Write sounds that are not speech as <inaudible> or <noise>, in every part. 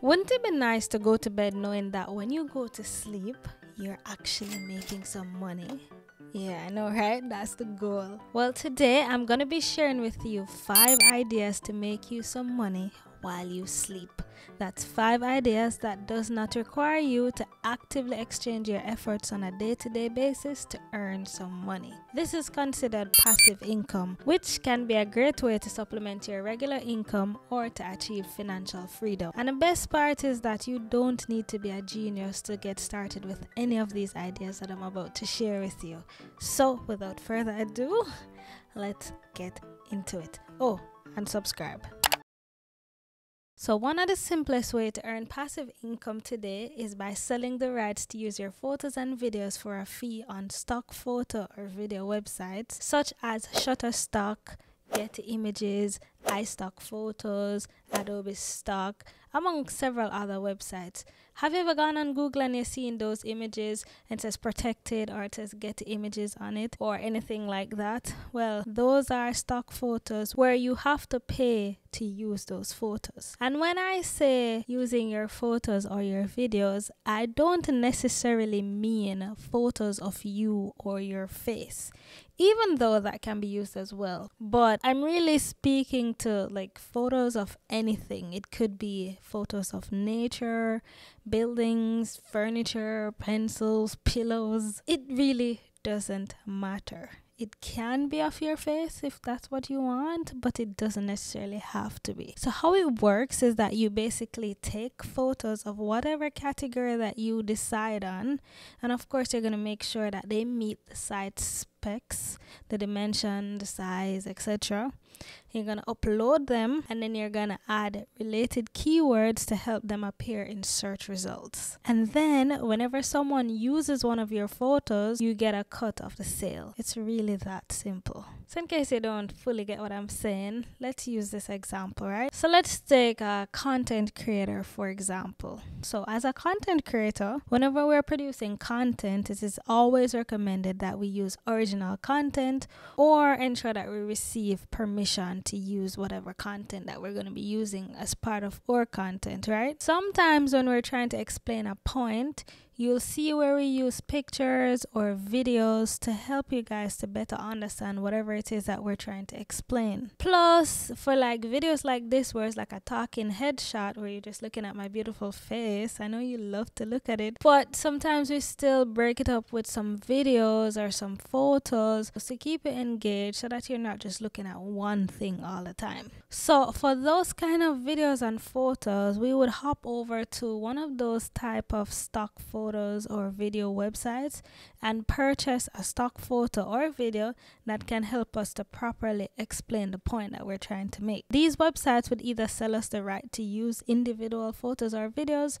Wouldn't it be nice to go to bed knowing that when you go to sleep, you're actually making some money? Yeah, I know, right? That's the goal. Well, today I'm gonna be sharing with you five ideas to make you some money while you sleep. That's five ideas that does not require you to actively exchange your efforts on a day-to-day basis to earn some money. This is considered passive income, which can be a great way to supplement your regular income or to achieve financial freedom. And the best part is that you don't need to be a genius to get started with any of these ideas that I'm about to share with you. So, without further ado, let's get into it. Oh, and subscribe. So one of the simplest way to earn passive income today is by selling the rights to use your photos and videos for a fee on stock photo or video websites such as Shutterstock, Getty Images, iStock Photos, Adobe Stock, among several other websites. Have you ever gone on Google and you're seeing those images and it says protected or it says Getty Images on it or anything like that? Well, those are stock photos where you have to pay to use those photos. And when I say using your photos or your videos, I don't necessarily mean photos of you or your face, even though that can be used as well. But I'm really speaking to like photos of anything. It could be photos of nature, buildings, furniture, pencils, <laughs> pillows. It really doesn't matter. It can be off your face if that's what you want, but it doesn't necessarily have to be. So, how it works is that you basically take photos of whatever category that you decide on, and of course, you're going to make sure that they meet the site specs, the dimension, the size, etc. You're going to upload them and then you're going to add related keywords to help them appear in search results. And then whenever someone uses one of your photos, you get a cut of the sale. It's really that simple. So in case you don't fully get what I'm saying, let's use this example, right? So let's take a content creator for example. So as a content creator, whenever we're producing content, it is always recommended that we use original content or ensure that we receive permission to use whatever content that we're going to be using as part of our content, right? Sometimes when we're trying to explain a point, You'll see where we use pictures or videos to help you guys to better understand whatever it is that we're trying to explain. Plus, for like videos like this, where it's like a talking headshot where you're just looking at my beautiful face, I know you love to look at it, but sometimes we still break it up with some videos or some photos to keep it engaged so that you're not just looking at one thing all the time. So, for those kind of videos and photos, we would hop over to one of those type of stock photos photos or video websites and purchase a stock photo or video that can help us to properly explain the point that we're trying to make. These websites would either sell us the right to use individual photos or videos,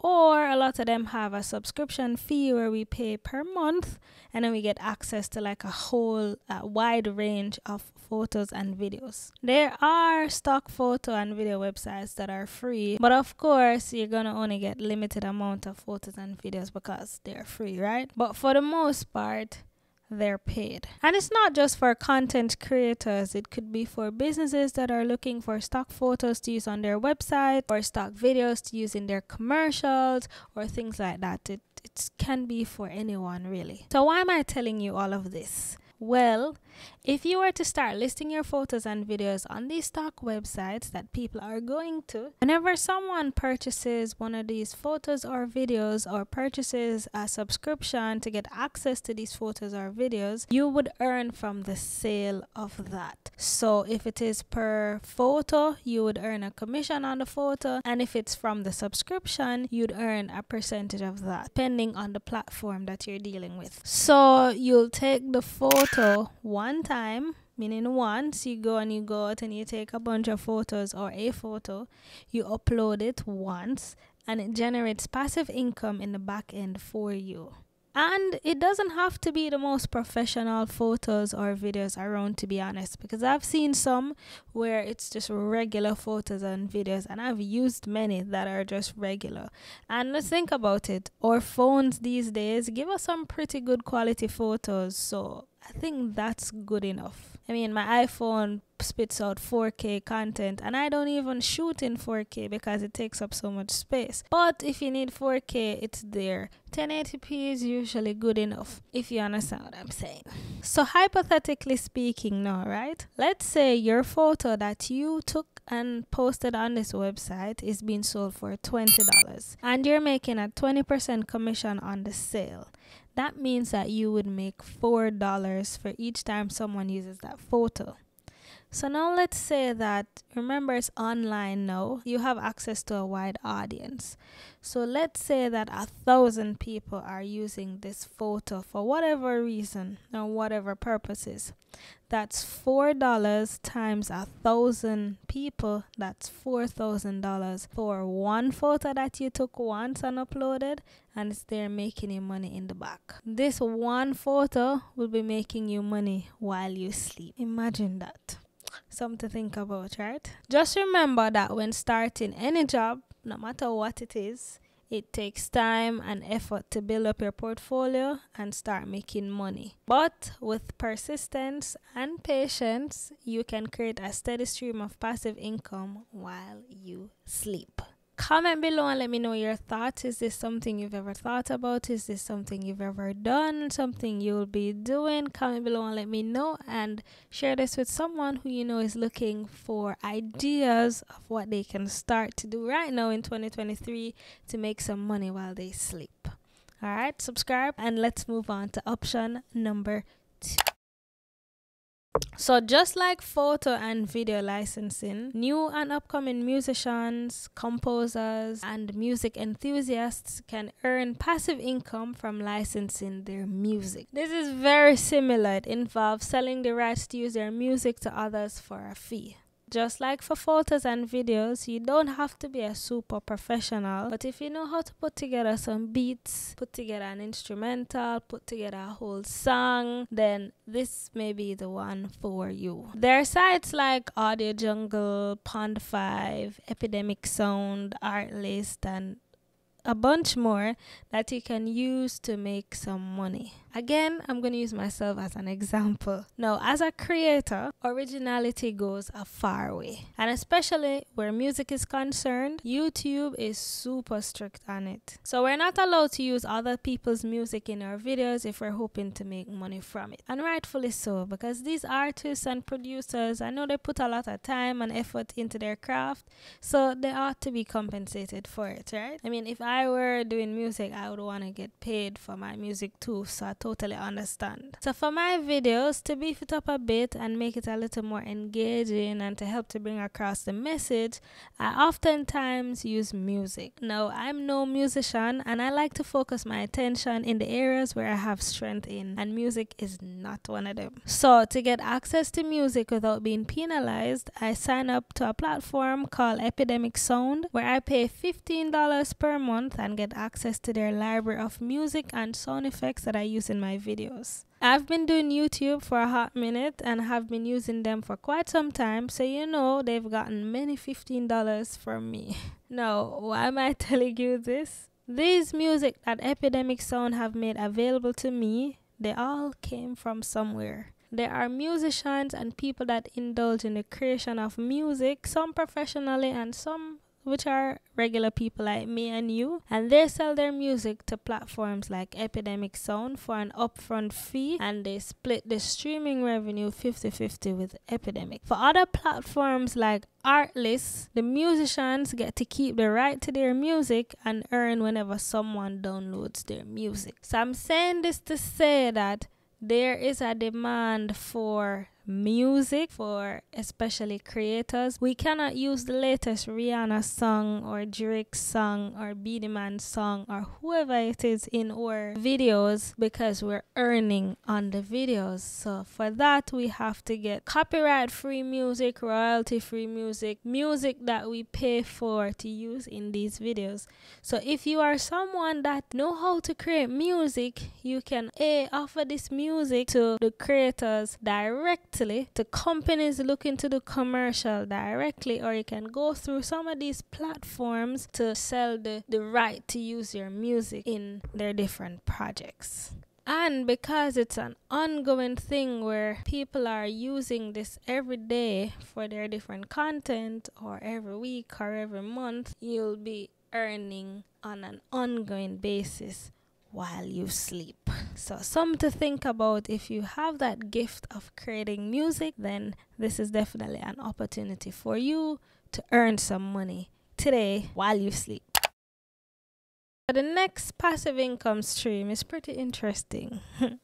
or a lot of them have a subscription fee where we pay per month and then we get access to like a whole uh, wide range of photos and videos. There are stock photo and video websites that are free, but of course, you're gonna only get limited amount of photos and videos because they're free, right? But for the most part, they're paid. And it's not just for content creators, it could be for businesses that are looking for stock photos to use on their website or stock videos to use in their commercials or things like that. It, it can be for anyone really. So, why am I telling you all of this? Well, if you were to start listing your photos and videos on these stock websites that people are going to, whenever someone purchases one of these photos or videos or purchases a subscription to get access to these photos or videos, you would earn from the sale of that. So if it is per photo, you would earn a commission on the photo, and if it's from the subscription, you'd earn a percentage of that, depending on the platform that you're dealing with. So you'll take the photo photo one time meaning once you go and you go out and you take a bunch of photos or a photo you upload it once and it generates passive income in the back end for you. And it doesn't have to be the most professional photos or videos around, to be honest, because I've seen some where it's just regular photos and videos, and I've used many that are just regular. And let's think about it. Our phones these days give us some pretty good quality photos, so I think that's good enough. I mean, my iPhone spits out 4K content, and I don't even shoot in 4K because it takes up so much space. But if you need 4K, it's there. 1080p is usually good enough if you understand what I'm saying. So, hypothetically speaking, now, right? Let's say your photo that you took and posted on this website is being sold for $20 and you're making a 20% commission on the sale. That means that you would make $4 for each time someone uses that photo. So now let's say that remember it's online now, you have access to a wide audience. So let's say that a thousand people are using this photo for whatever reason or whatever purposes. That's four dollars times a thousand people. That's four thousand dollars for one photo that you took once and uploaded, and it's there making you money in the back. This one photo will be making you money while you sleep. Imagine that something to think about, right? Just remember that when starting any job, no matter what it is, it takes time and effort to build up your portfolio and start making money. But with persistence and patience, you can create a steady stream of passive income while you sleep. Comment below and let me know your thoughts. Is this something you've ever thought about? Is this something you've ever done? Something you'll be doing? Comment below and let me know and share this with someone who you know is looking for ideas of what they can start to do right now in 2023 to make some money while they sleep. All right, subscribe and let's move on to option number two. So, just like photo and video licensing, new and upcoming musicians, composers, and music enthusiasts can earn passive income from licensing their music. This is very similar. It involves selling the rights to use their music to others for a fee. Just like for photos and videos, you don't have to be a super professional, but if you know how to put together some beats, put together an instrumental, put together a whole song, then this may be the one for you. There are sites like Audio Jungle, Pond5, Epidemic Sound, Artlist, and a bunch more that you can use to make some money. Again, I'm going to use myself as an example. Now, as a creator, originality goes a far way. And especially where music is concerned, YouTube is super strict on it. So we're not allowed to use other people's music in our videos if we're hoping to make money from it. And rightfully so, because these artists and producers, I know they put a lot of time and effort into their craft, so they ought to be compensated for it, right? I mean, if I were doing music, I would want to get paid for my music too, so I totally understand. So for my videos, to beef it up a bit and make it a little more engaging and to help to bring across the message, I oftentimes use music. Now, I'm no musician and I like to focus my attention in the areas where I have strength in, and music is not one of them. So to get access to music without being penalized, I sign up to a platform called Epidemic Sound where I pay $15 per month and get access to their library of music and sound effects that I use in my videos. I've been doing YouTube for a hot minute and have been using them for quite some time, so you know they've gotten many $15 from me. <laughs> now, why am I <laughs> telling you this? These music that Epidemic Sound have made available to me, they all came from somewhere. There are musicians and people that indulge in the creation of music, some professionally and some which are regular people like me and you, and they sell their music to platforms like Epidemic Sound for an upfront fee, and they split the streaming revenue 50 50 with Epidemic. For other platforms like Artlist, the musicians get to keep the right to their music and earn whenever someone downloads their music. So I'm saying this to say that there is a demand for music for especially creators. We cannot use the latest Rihanna song or Drake song or Beenie Man song or whoever it is in our videos because we're earning on the videos. So for that we have to get copyright free music, royalty free music, music that we pay for to use in these videos. So if you are someone that know how to create music, you can a offer this music to the creators direct to companies looking to do commercial directly, or you can go through some of these platforms to sell the, the right to use your music in their different projects. And because it's an ongoing thing where people are using this every day for their different content or every week or every month, you'll be earning on an ongoing basis while you sleep. So, something to think about if you have that gift of creating music, then this is definitely an opportunity for you to earn some money today while you sleep. The next passive income stream is pretty interesting. <laughs>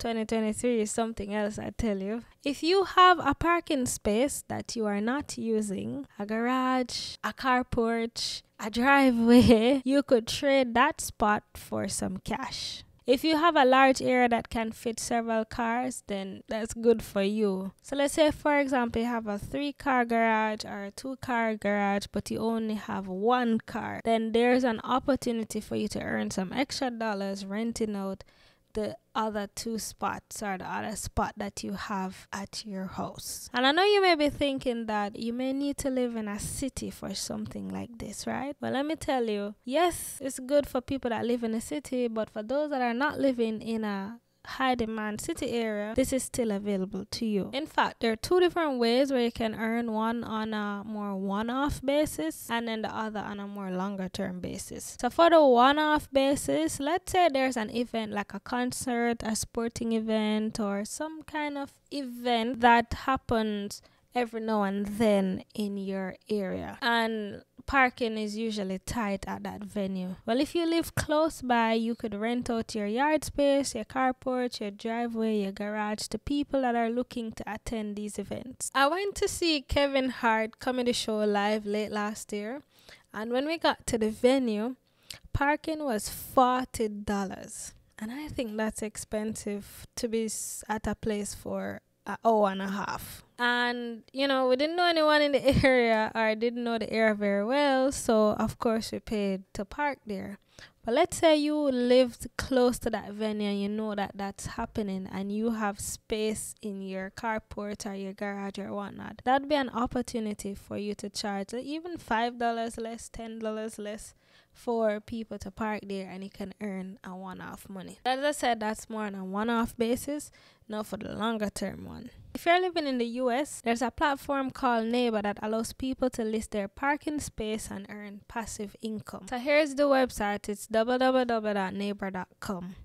2023 is something else, I tell you. If you have a parking space that you are not using, a garage, a carport, a driveway, <laughs> you could trade that spot for some cash. If you have a large area that can fit several cars, then that's good for you. So let's say, for example, you have a three car garage or a two car garage, but you only have one car. Then there's an opportunity for you to earn some extra dollars renting out the other two spots or the other spot that you have at your house. And I know you may be thinking that you may need to live in a city for something like this, right? Well, let me tell you, yes, it's good for people that live in a city, but for those that are not living in a high demand city area, this is still available to you. In fact, there are two different ways where you can earn one on a more one off basis and then the other on a more longer term basis. So, for the one off basis, let's say there's an event like a concert, a sporting event, or some kind of event that happens every now and then in your area. And parking is usually tight at that venue. Well, if you live close by, you could rent out your yard space, your carport, your driveway, your garage to people that are looking to attend these events. I went to see Kevin Hart comedy show live late last year, and when we got to the venue, parking was $40. And I think that's expensive to be at a place for an hour and a half. And you know we didn't know anyone in the <laughs> area or didn't know the area very well so of course we paid to park there. But let's say you lived close to that venue and you know that that's happening and you have space in your carport or your garage or whatnot that'd be an opportunity for you to charge even five dollars less ten dollars less for people to park there and you can earn a one off money. As I said, that's more on a one off basis, not for the longer term one. If you're living in the US, there's a platform called Neighbor that allows people to list their parking space and earn passive income. So here's the website it's www.neighbor.com.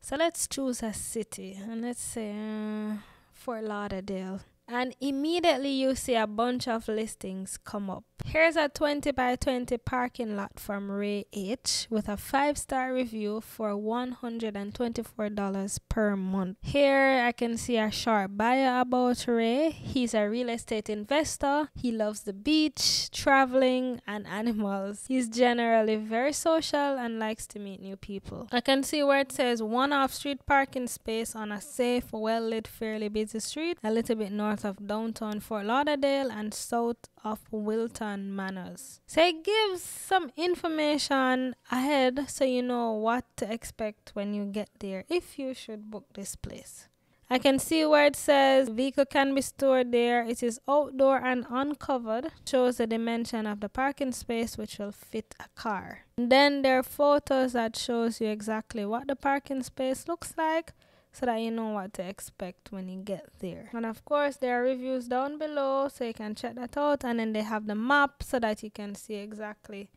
So let's choose a city and let's say uh, Fort Lauderdale. And immediately you see a bunch of listings come up. Here's a 20 by 20 parking lot from Ray H with a 5 star review for $124 per month. Here I can see a short bio about Ray. He's a real estate investor. He loves the beach, traveling, and animals. He's generally very social and likes to meet new people. I can see where it says one off street parking space on a safe, well lit, fairly busy street a little bit north of downtown Fort Lauderdale and south of Wilton Manors. So it gives some information ahead so you know what to expect when you get there if you should book this place. I can see where it says vehicle can be stored there. It is outdoor and uncovered. Shows the dimension of the parking space which will fit a car. And then there are photos that shows you exactly what the parking space looks like so that you know what to expect when you get there. And of course, there are reviews down below so you can check that out. And then they have the map so that you can see exactly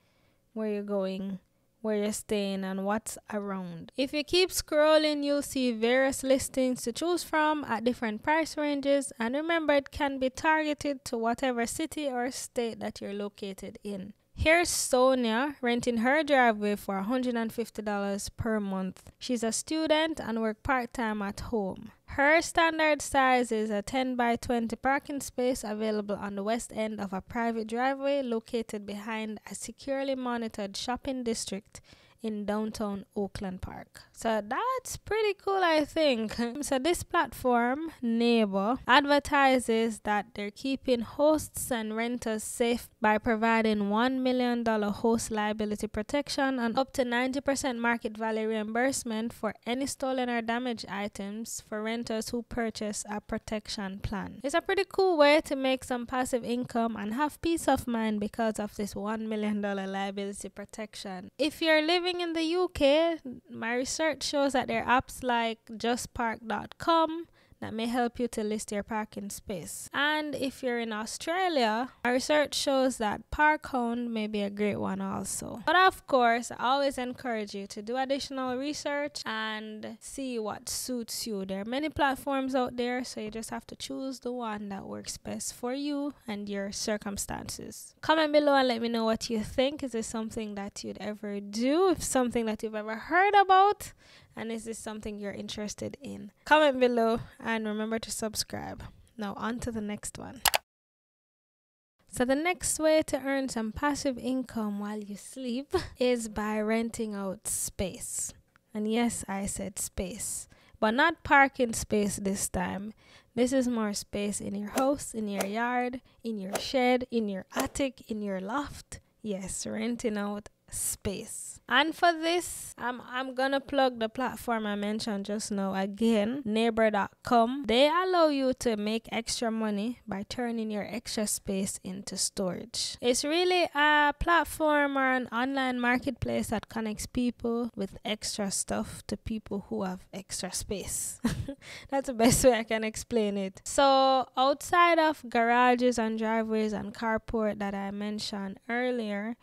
where you're going, where you're staying, and what's around. If you keep scrolling, you'll see various listings to choose from at different price ranges. And remember, it can be targeted to whatever city or state that you're located in. Here's Sonia renting her driveway for $150 per month. She's a student and works part time at home. Her standard size is a 10 by 20 parking space available on the west end of a private driveway located behind a securely monitored shopping district in downtown Oakland Park. So that's pretty cool, I think. <laughs> so this platform, Neighbor, advertises that they're keeping hosts and renters safe by providing $1 million host liability protection and up to 90% market value reimbursement for any stolen or damaged items for renters who purchase a protection plan. It's a pretty cool way to make some passive income and have peace of mind because of this $1 million liability protection. If you're living in the UK, my research shows that there are apps like justpark.com that may help you to list your parking space. And if you're in Australia, our research shows that Parkhound may be a great one also. But of course, I always encourage you to do additional research and see what suits you. There are many platforms out there, so you just have to choose the one that works best for you and your circumstances. Comment below and let me know what you think. Is this something that you'd ever do? If something that you've ever heard about? And is this something you're interested in? Comment below and remember to subscribe. Now, on to the next one. So, the next way to earn some passive income while you sleep <laughs> is by renting out space. And yes, I said space, but not parking space this time. This is more space in your house, in your yard, in your shed, in your attic, in your loft. Yes, renting out space. And for this, I'm I'm gonna plug the platform I mentioned just now again, neighbor.com. They allow you to make extra money by turning your extra space into storage. It's really a platform or an online marketplace that connects people with extra stuff to people who have extra space. <laughs> That's the best way I can explain it. So outside of garages and driveways and carport that I mentioned earlier,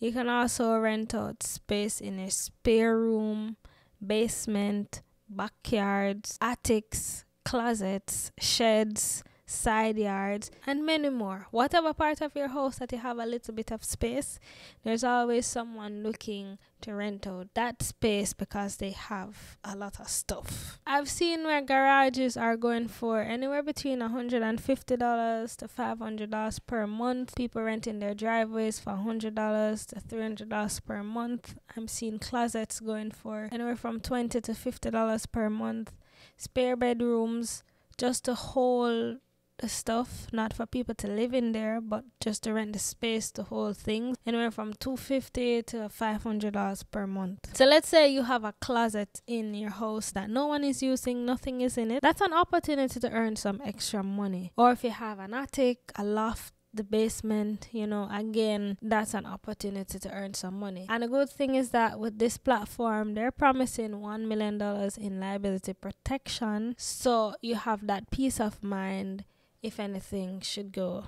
you can also rent out space in a spare room, basement, backyards, attics, closets, sheds, side yards, and many more. Whatever part of your house that you have a little bit of space, there's always someone looking to rent out that space because they have a lot of stuff. I've seen where garages are going for anywhere between $150 to $500 per month. People renting their driveways for $100 to $300 per month. I'm seeing closets going for anywhere from 20 to $50 per month. Spare bedrooms just to hold the stuff, not for people to live in there, but just to rent the space the whole thing, anywhere from two fifty to five hundred dollars per month. So let's say you have a closet in your house that no one is using, nothing is in it. That's an opportunity to earn some extra money. Or if you have an attic, a loft, the basement, you know, again, that's an opportunity to earn some money. And the good thing is that with this platform, they're promising $1 million in liability protection. So you have that peace of mind if anything should go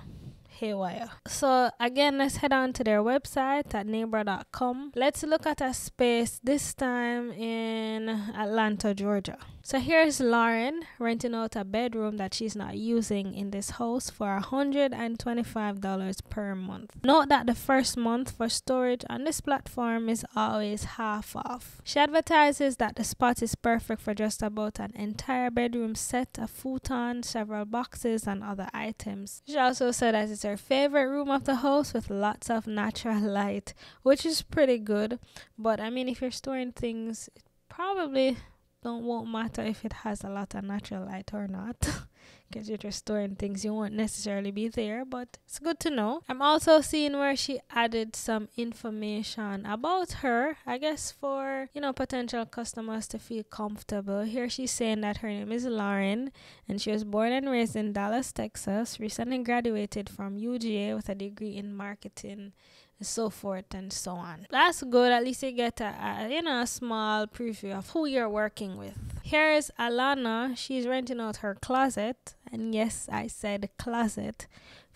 haywire. So again, let's head on to their website at neighbor.com. Let's look at a space this time in Atlanta, Georgia. So here's Lauren renting out a bedroom that she's not using in this house for $125 per month. Note that the first month for storage on this platform is always half off. She advertises that the spot is perfect for just about an entire bedroom set, a futon, several boxes, and other items. She also said that it's her favorite room of the house with lots of natural <laughs> light, which is pretty good. But I mean, if you're storing things, probably don't won't matter if it has a lot of natural light or not <laughs> because you're just storing things. You won't necessarily be there but it's good to know. I'm also seeing where she added some information about her i guess for you know potential customers to feel comfortable. Here she's saying that her name is lauren and she was born and raised in dallas texas recently graduated from uga with a degree in marketing so forth and so on. That's good. At least you get a, a, you know a small preview of who you're working with. Here is Alana. She's renting out her closet, and yes, I said closet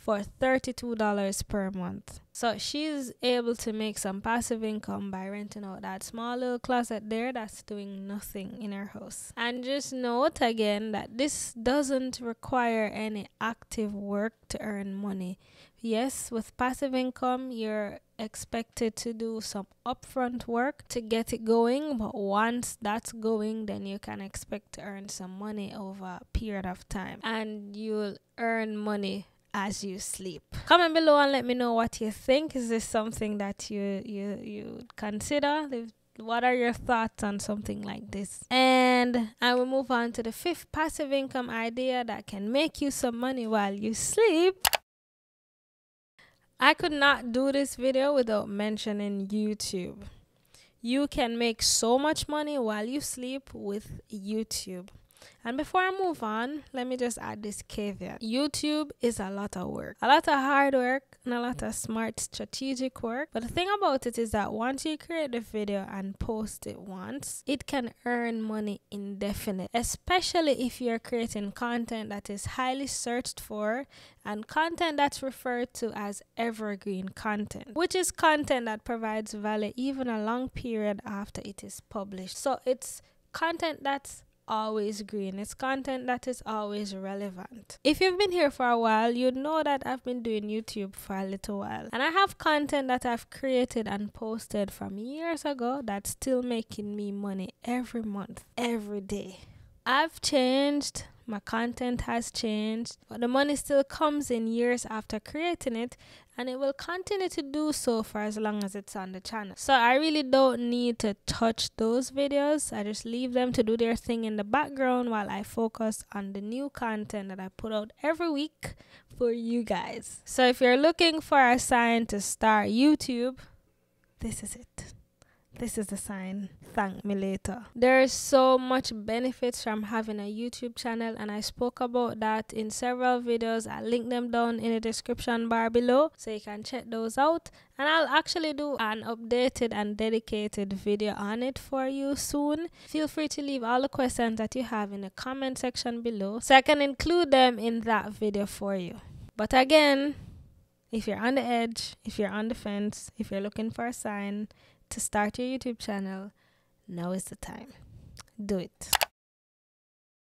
for $32 per month. So she's able to make some passive income by renting out that small little closet there that's doing nothing in her house. And just note again that this doesn't require any active work to earn money. Yes, with passive income, you're expected to do some upfront work to get it going, but once that's going, then you can expect to earn some money over a period of time and you'll earn money as you sleep. Comment below and let me know what you think. Is this something that you you you consider? What are your thoughts on something like this? And I will move on to the fifth passive income idea that can make you some money while you sleep. I could not do this video without mentioning YouTube. You can make so much money while you sleep with YouTube. And before I move on, let me just add this caveat YouTube is a lot of work, a lot of hard work, and a lot of smart strategic work. But the thing about it is that once you create the video and post it once, it can earn money indefinite, especially if you're creating content that is highly searched for and content that's referred to as evergreen content, which is content that provides value even a long period after it is published. So it's content that's always green. It's content that is always relevant. If you've been here for a while, you know that I've been doing YouTube for a little while. And I have content that I've created and posted from years ago that's still making me money every month, every day. I've changed my content has changed, but the money still comes in years after creating it, and it will continue to do so for as long as it's on the channel. So I really don't need to touch those videos. I just leave them to do their thing in the background while I focus on the new content that I put out every week for you guys. So if you're looking for a sign to start YouTube, this is it this is the sign. Thank me later. There's so much benefits from having a youtube channel and i spoke about that in several videos. I link them down in the description bar below so you can check those out. And i'll actually do an updated and dedicated video on it for you soon. Feel free to leave all the questions that you have in the comment section below so i can include them in that video for you. But again if you're on the edge, if you're on the fence, if you're looking for a sign, to start your YouTube channel, now is the time. Do it.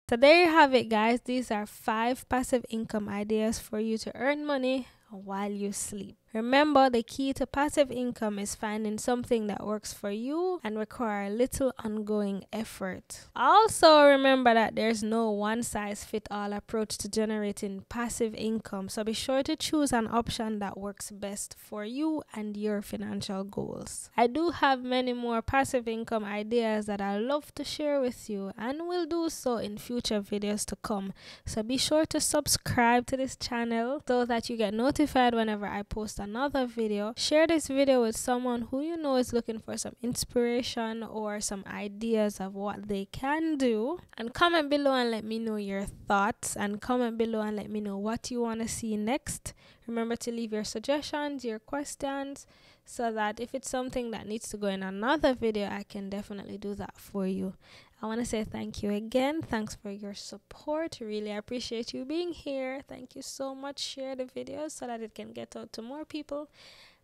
So there you have it, guys. These are five passive income ideas for you to earn money while you sleep. Remember, the key to passive income is finding something that works for you and require little ongoing effort. Also, remember that there's no one size fit all approach to generating passive income, so be sure to choose an option that works best for you and your financial goals. I do have many more passive income ideas that I love to share with you and will do so in future videos to come. So be sure to subscribe to this channel so that you get notified whenever I post another video, share this video with someone who you know is looking for some inspiration or some ideas of what they can do. And comment below and let me know your thoughts. And comment below and let me know what you want to see next. Remember to leave your suggestions, your questions, so that if it's something that needs to go in another video, I can definitely do that for you. I want to say thank you again. Thanks for your support. Really appreciate you being here. Thank you so much. Share the video so that it can get out to more people.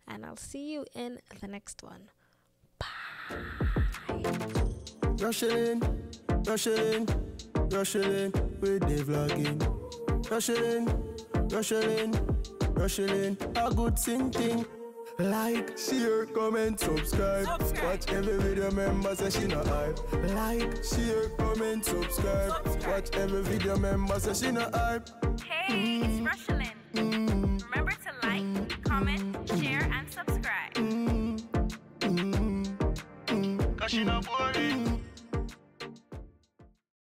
And I'll see you in the next one. Bye. Rushing in, rushing in, rushing in with the vlogging. Rushing in, rushing in, rushing in, a good thing thing. Like, share, comment, subscribe. subscribe. Watch every video, member say she not hype. Like, share, comment, subscribe. subscribe. Watch every video, member say she not hype. Hey, mm. it's Rochielin. Mm. Remember to like, mm. comment, share, and subscribe. Mm. Mm. Cause she not boring.